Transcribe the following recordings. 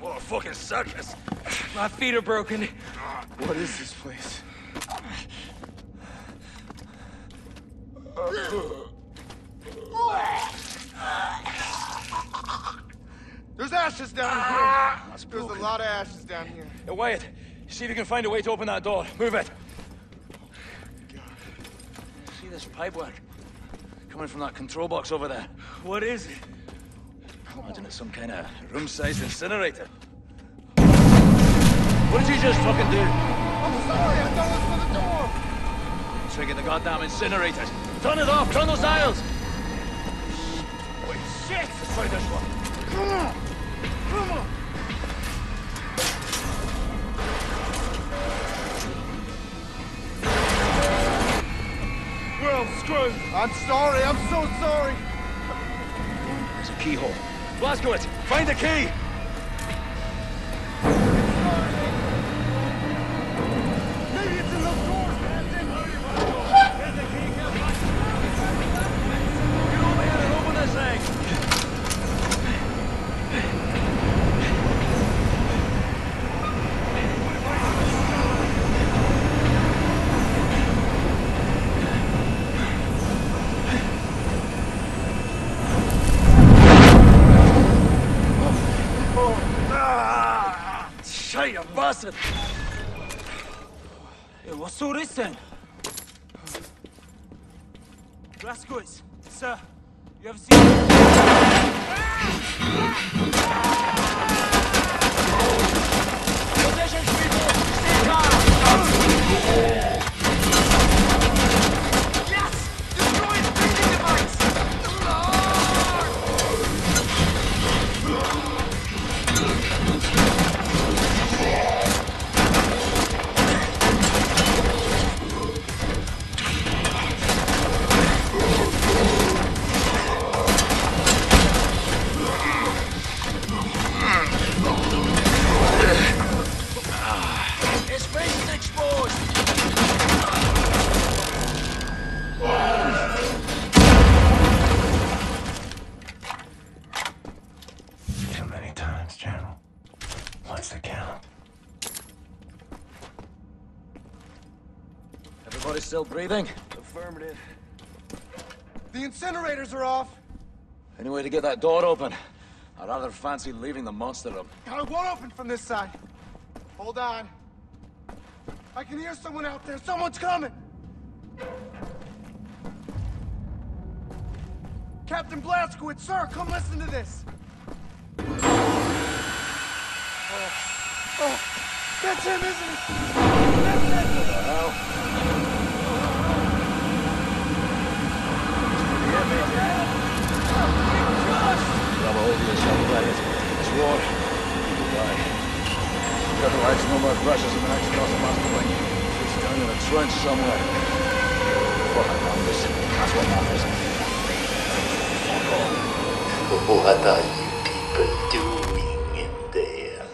What a fucking circus. My feet are broken. What is this place? There's ashes down here. Ah, There's a lot of ashes down here. Hey, Wyatt, see if you can find a way to open that door. Move it. See this pipework? Coming from that control box over there. What is it? Imagine it's some kind of room-sized incinerator. What did you just fucking do? I'm sorry, I was for the door. Trigger the goddamn incinerators. Turn it off, turn those dials! Wait, shit! Let's try this one. Come on. Come on. Well, screwed. I'm sorry. I'm so sorry. There's a keyhole. Blazkowicz, find the key! Hey, what's all this then? Blazkowicz, sir, you ever seen... still breathing? Affirmative. The incinerators are off. Any way to get that door open? I'd rather fancy leaving the monster room. Got it won't open from this side. Hold on. I can hear someone out there. Someone's coming. Captain Blazkowicz, sir, come listen to this. Oh, oh, that's him, isn't it? That's it. Grab a hold of. It's die. Lights, no more brushes in the next of master wing. It's down in a trench somewhere. That's what matters. What are you people doing in there?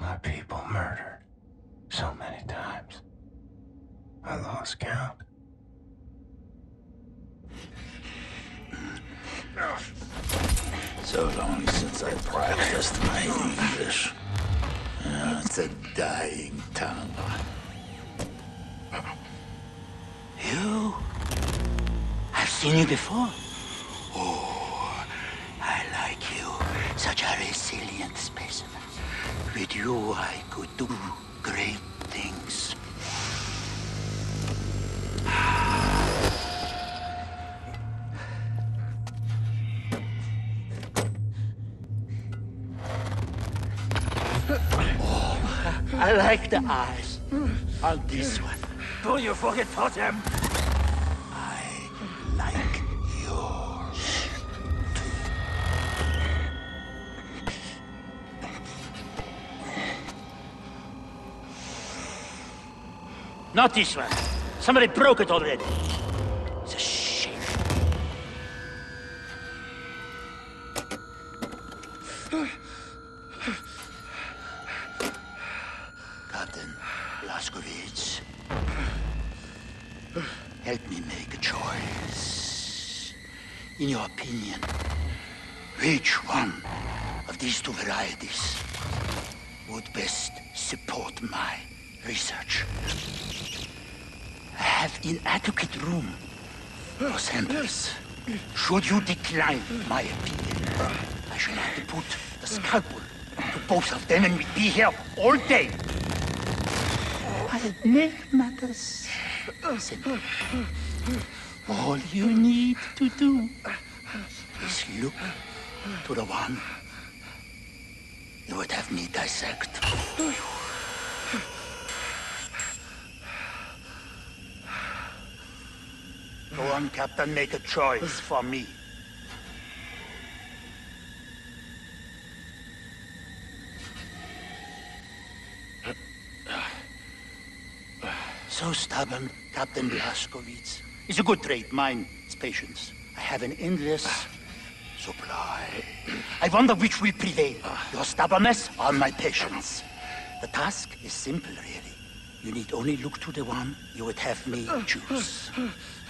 My people murdered. So many times. I lost count. So long since I practiced my English. Uh, it's a dying tongue. You? I've seen you before. Oh, I like you. Such a resilient specimen. With you, I could do great things. Like the eyes on this one. Don't you fucking touch him! I like yours. Not this one. Somebody broke it already. It's In your opinion, which one of these two varieties would best support my research? I have inadequate room for samples. Should you decline my opinion, I shall have to put the scalpel to both of them and we'd be here all day. I'll make matters simple. All you need to do is look to the one you would have me dissect. Go on, Captain, make a choice for me. So stubborn, Captain Blazkowicz. It's a good trait, mine is patience. I have an endless ah. supply. I wonder which will prevail, ah. your stubbornness or my patience. The task is simple, really. You need only look to the one you would have me choose.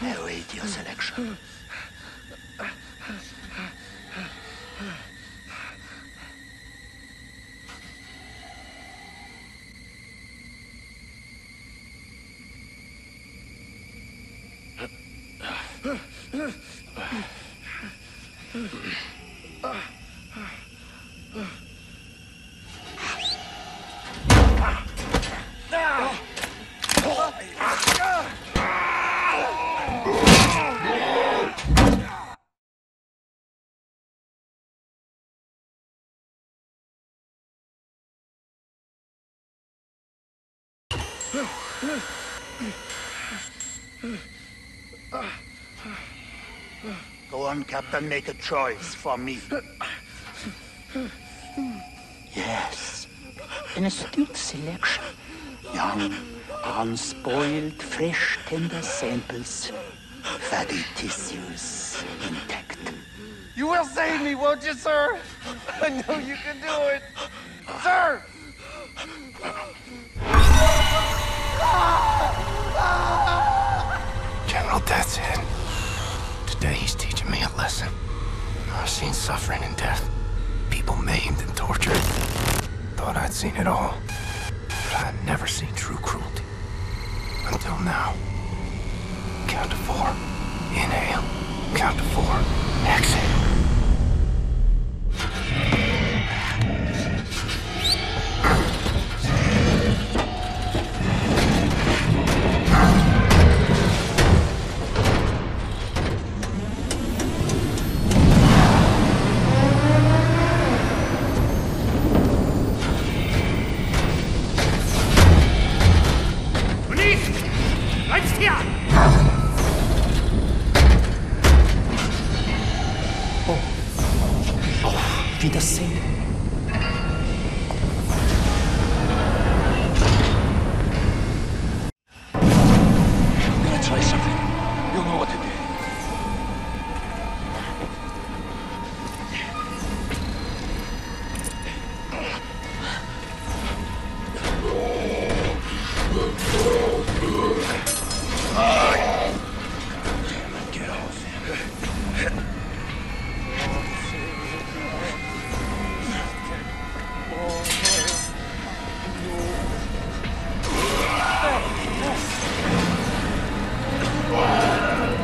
I await your selection. Go on, Captain, make a choice for me. Yes, an astute selection. Young, unspoiled, fresh, tender samples. Fatty tissues intact. You will save me, won't you, sir? I know you can do it. Sir! General Deathshead. Lesson. I've seen suffering and death. People maimed and tortured. Thought I'd seen it all. But I'd never seen true cruelty. Until now. Count to four. Inhale. Count to four. Exhale. Wiedersehen.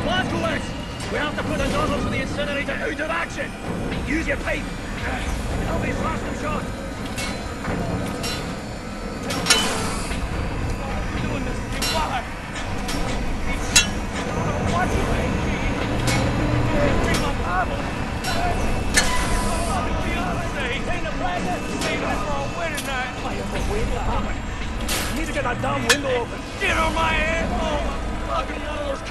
Blazkowicz! We have to put the nozzles for the incinerator out of action! Use your pipe! You need to get that damn window open! Get on my head! Oh, fucking one of those!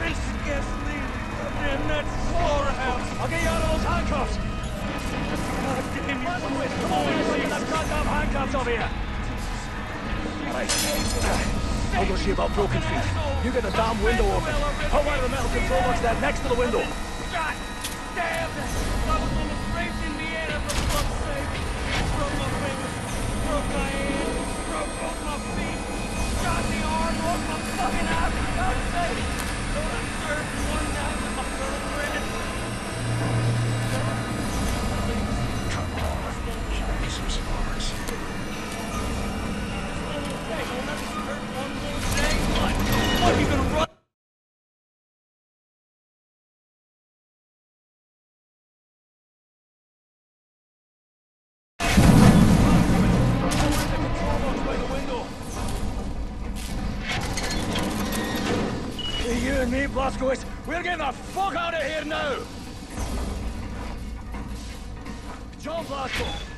Prince gets leaving. Goddamn that slaughterhouse! I'll get you out of those handcuffs! God damn you! Come on, let's get that goddamn handcuffs over here! I'll go see about broken feet. You get the damn window open. Wire the metal control box there next to the window. You and me, Blazkowicz, we're getting the fuck out of here now! John Blazkowicz!